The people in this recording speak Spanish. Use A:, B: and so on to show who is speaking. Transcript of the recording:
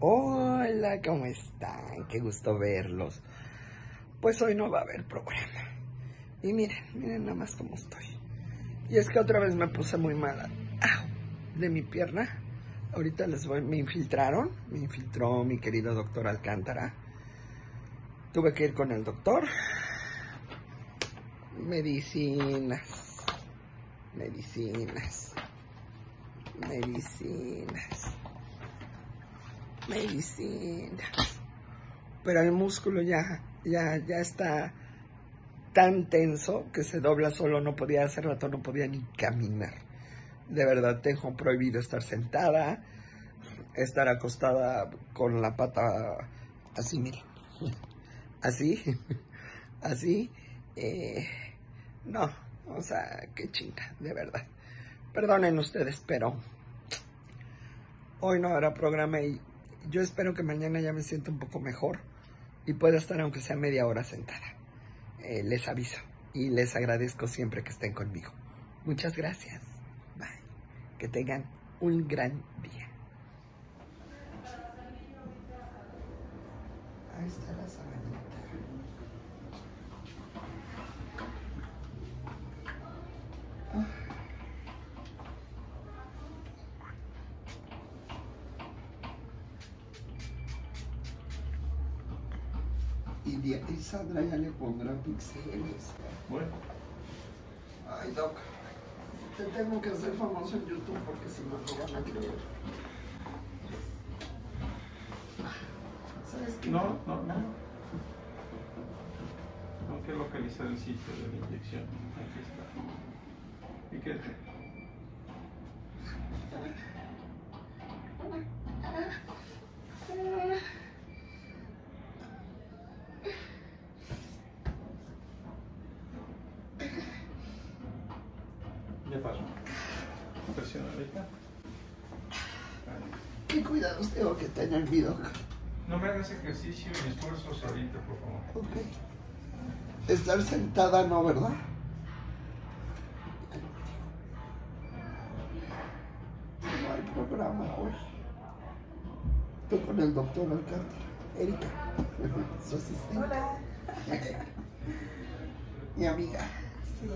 A: Hola, ¿cómo están? Qué gusto verlos. Pues hoy no va a haber problema. Y miren, miren nada más cómo estoy. Y es que otra vez me puse muy mala de mi pierna. Ahorita les voy, me infiltraron, me infiltró mi querido doctor Alcántara. Tuve que ir con el doctor. Medicinas, medicinas, medicinas, medicinas. Pero el músculo ya, ya, ya está tan tenso que se dobla solo, no podía hacer rato, no podía ni caminar. De verdad tengo prohibido estar sentada, estar acostada con la pata así, miren, así, así. Eh, no, o sea, qué chinga, de verdad. Perdonen ustedes, pero hoy no habrá programa y yo espero que mañana ya me sienta un poco mejor y pueda estar aunque sea media hora sentada. Eh, les aviso y les agradezco siempre que estén conmigo. Muchas gracias. Bye. Que tengan un gran día. Ahí está la sabanita. Y, Sandra ya le pondrá pixeles.
B: Bueno,
A: Ay, Doc. Te tengo que hacer famoso en YouTube porque si no, no van a creer. ¿Sabes qué?
B: no, no, no. Tengo que localizar el sitio de la inyección. Aquí está. ¿Y qué? Ya pasó. Presiona ahorita.
A: ¿Qué cuidados tengo que tener, mi Doc?
B: No me hagas ejercicio ni esfuerzos ahorita, por favor.
A: Ok. Estar sentada no, ¿verdad? No hay programa hoy. Estoy con el doctor Alcántara. Erika, su asistente.
C: Hola.
A: Mi amiga.
C: Sí.